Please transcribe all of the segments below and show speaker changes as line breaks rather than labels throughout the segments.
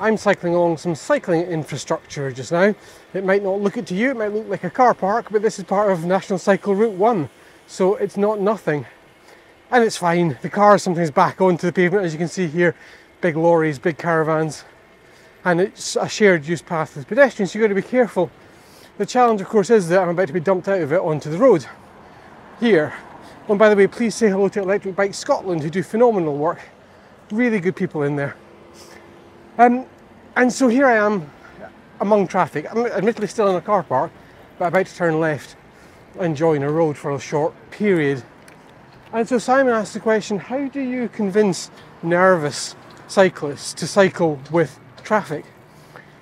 I'm cycling along some cycling infrastructure just now. It might not look it to you, it might look like a car park, but this is part of National Cycle Route 1, so it's not nothing. And it's fine. The cars sometimes back onto the pavement, as you can see here, big lorries, big caravans, and it's a shared use path with pedestrians, so you've got to be careful. The challenge, of course, is that I'm about to be dumped out of it onto the road here. And by the way, please say hello to Electric Bike Scotland, who do phenomenal work. Really good people in there. Um, and so here I am among traffic. I'm admittedly still in a car park, but about to turn left and join a road for a short period. And so Simon asked the question how do you convince nervous cyclists to cycle with traffic?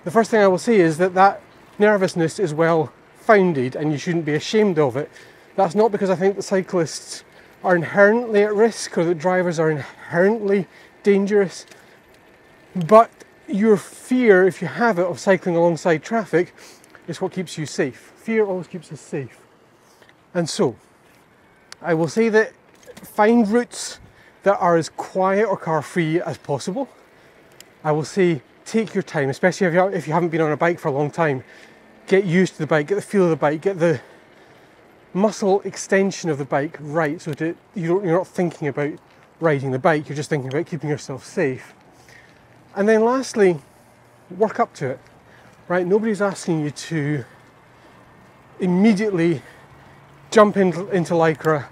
The first thing I will say is that that nervousness is well founded and you shouldn't be ashamed of it that's not because I think that cyclists are inherently at risk or that drivers are inherently dangerous, but your fear, if you have it, of cycling alongside traffic is what keeps you safe. Fear always keeps us safe. And so, I will say that find routes that are as quiet or car free as possible. I will say take your time, especially if you, if you haven't been on a bike for a long time. Get used to the bike, get the feel of the bike, get the muscle extension of the bike right so that you you're not thinking about riding the bike, you're just thinking about keeping yourself safe. And then lastly, work up to it, right? Nobody's asking you to immediately jump into, into Lycra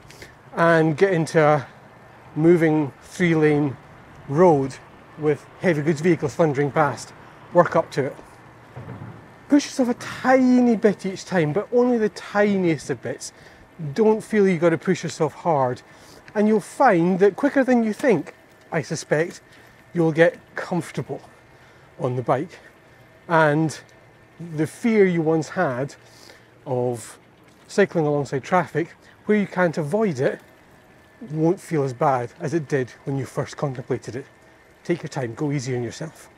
and get into a moving three lane road with heavy goods vehicles thundering past. Work up to it push yourself a tiny bit each time, but only the tiniest of bits. Don't feel you've got to push yourself hard. And you'll find that quicker than you think, I suspect, you'll get comfortable on the bike. And the fear you once had of cycling alongside traffic, where you can't avoid it, won't feel as bad as it did when you first contemplated it. Take your time, go easy on yourself.